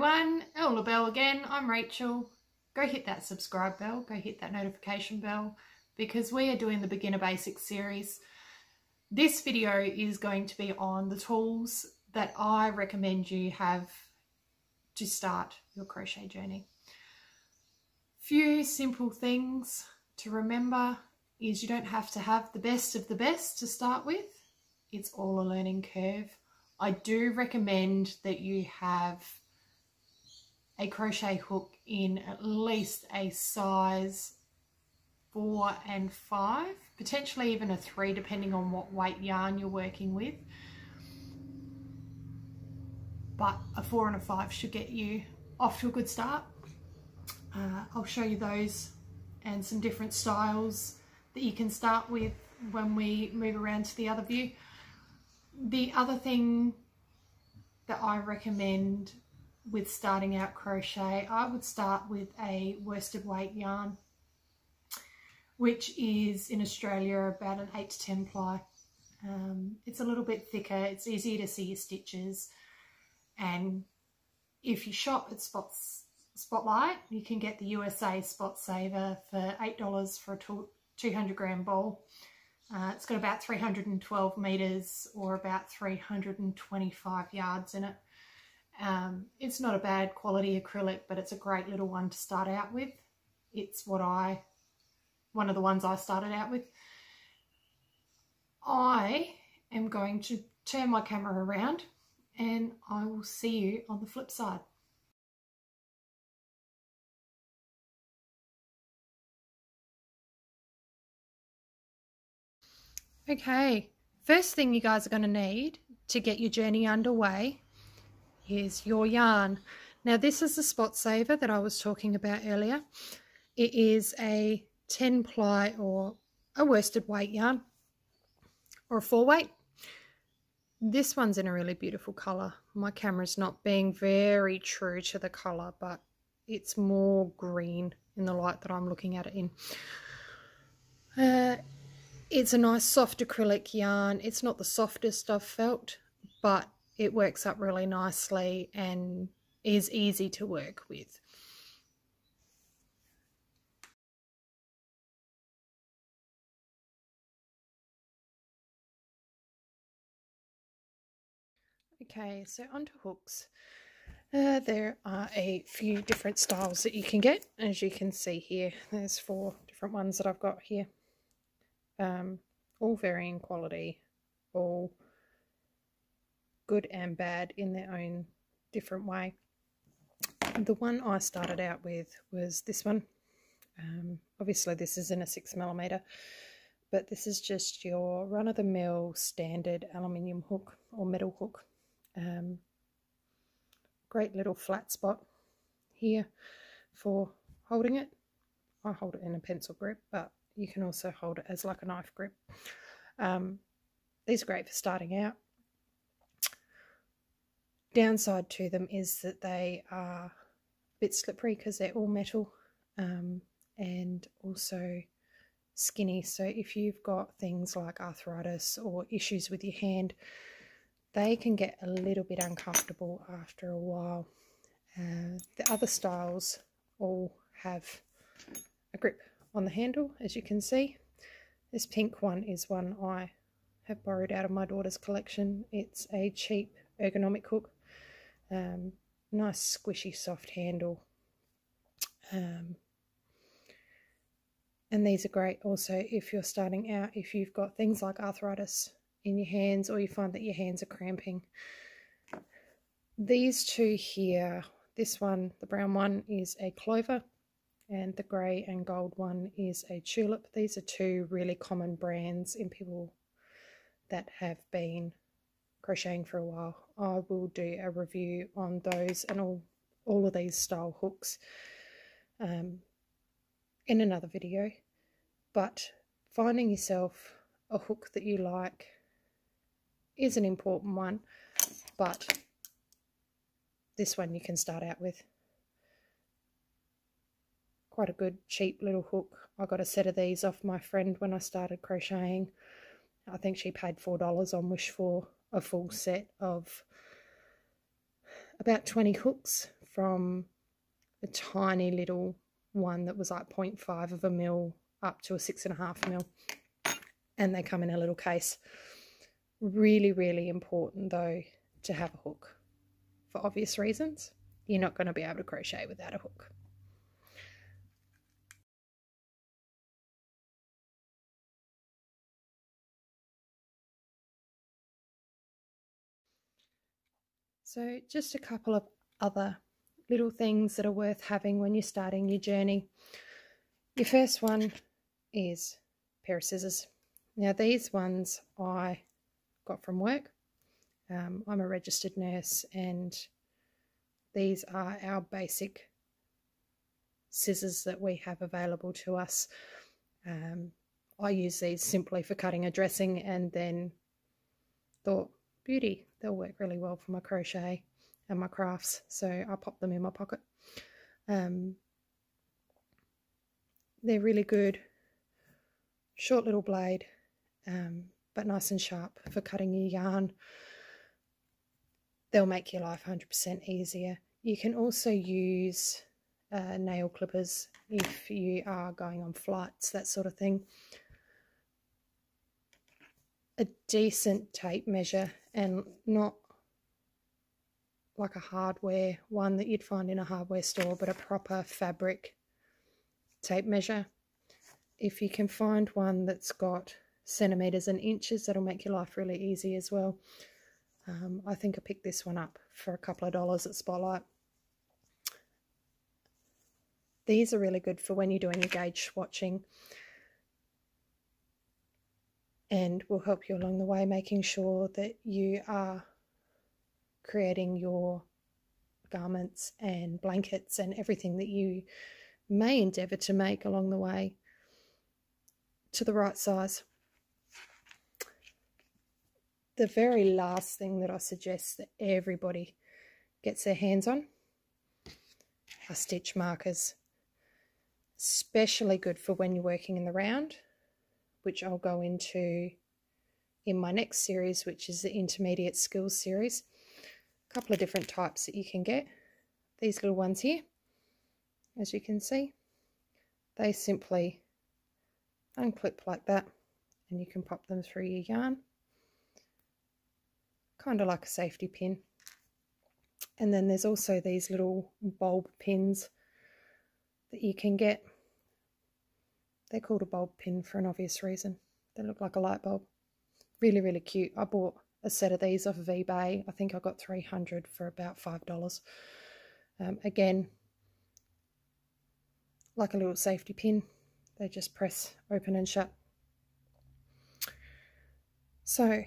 everyone, ElleLabelle again. I'm Rachel. Go hit that subscribe bell, go hit that notification bell because we are doing the beginner basics series. This video is going to be on the tools that I recommend you have to start your crochet journey. Few simple things to remember is you don't have to have the best of the best to start with. It's all a learning curve. I do recommend that you have a crochet hook in at least a size four and five, potentially even a three, depending on what weight yarn you're working with. But a four and a five should get you off to a good start. Uh, I'll show you those and some different styles that you can start with when we move around to the other view. The other thing that I recommend with starting out crochet, I would start with a worsted weight yarn, which is in Australia about an 8 to 10 ply. Um, it's a little bit thicker, it's easier to see your stitches, and if you shop at Spots Spotlight, you can get the USA Spot Saver for $8 for a 200 gram ball. Uh, it's got about 312 metres or about 325 yards in it. Um, it's not a bad quality acrylic, but it's a great little one to start out with. It's what I, one of the ones I started out with. I am going to turn my camera around and I will see you on the flip side. Okay, first thing you guys are going to need to get your journey underway is your yarn. Now this is the spot saver that I was talking about earlier. It is a 10 ply or a worsted weight yarn or a 4 weight. This one's in a really beautiful colour. My camera's not being very true to the colour but it's more green in the light that I'm looking at it in. Uh, it's a nice soft acrylic yarn. It's not the softest I've felt, but it works up really nicely and is easy to work with. Okay, so onto hooks. Uh, there are a few different styles that you can get, as you can see here. There's four different ones that I've got here um, all varying quality, all good and bad in their own different way. The one I started out with was this one. Um, obviously this is in a six millimeter, but this is just your run-of-the-mill standard aluminium hook or metal hook. Um, great little flat spot here for holding it. I hold it in a pencil grip, but you can also hold it as like a knife grip. Um, these are great for starting out. Downside to them is that they are a bit slippery because they're all metal um, and also skinny. So if you've got things like arthritis or issues with your hand, they can get a little bit uncomfortable after a while. Uh, the other styles all have a grip on the handle, as you can see. This pink one is one I have borrowed out of my daughter's collection. It's a cheap ergonomic hook. Um, nice squishy soft handle. Um, and these are great also if you're starting out, if you've got things like arthritis in your hands or you find that your hands are cramping. These two here, this one, the brown one, is a clover and the grey and gold one is a tulip. These are two really common brands in people that have been crocheting for a while. I will do a review on those and all, all of these style hooks um, in another video. But finding yourself a hook that you like is an important one, but this one you can start out with quite a good cheap little hook. I got a set of these off my friend when I started crocheting. I think she paid $4 on Wish for a full set of about 20 hooks from a tiny little one that was like 0.5 of a mil up to a six and a half mil. And they come in a little case. Really really important though to have a hook for obvious reasons. You're not going to be able to crochet without a hook So just a couple of other little things that are worth having when you're starting your journey. Your first one is pair of scissors. Now these ones I got from work. Um, I'm a registered nurse and these are our basic scissors that we have available to us. Um, I use these simply for cutting a dressing and then thought beauty. They'll work really well for my crochet and my crafts. So I pop them in my pocket. Um, they're really good. Short little blade, um, but nice and sharp for cutting your yarn. They'll make your life 100% easier. You can also use uh, nail clippers if you are going on flights, that sort of thing a decent tape measure and not like a hardware one that you'd find in a hardware store, but a proper fabric tape measure. If you can find one that's got centimetres and inches, that'll make your life really easy as well. Um, I think I picked this one up for a couple of dollars at Spotlight. These are really good for when you're doing your gauge swatching and will help you along the way, making sure that you are creating your garments and blankets and everything that you may endeavour to make along the way to the right size. The very last thing that I suggest that everybody gets their hands on are stitch markers. Especially good for when you're working in the round which I'll go into in my next series, which is the Intermediate Skills series. A couple of different types that you can get. These little ones here, as you can see, they simply unclip like that and you can pop them through your yarn. Kind of like a safety pin. And then there's also these little bulb pins that you can get they're called a bulb pin for an obvious reason. They look like a light bulb. Really, really cute. I bought a set of these off of eBay. I think I got 300 for about $5. Um, again, like a little safety pin. They just press open and shut. So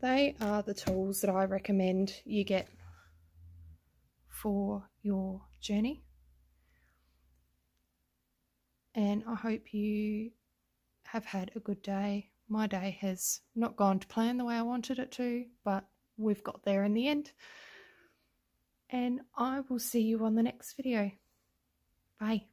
they are the tools that I recommend you get for your journey and I hope you have had a good day. My day has not gone to plan the way I wanted it to, but we've got there in the end. And I will see you on the next video. Bye.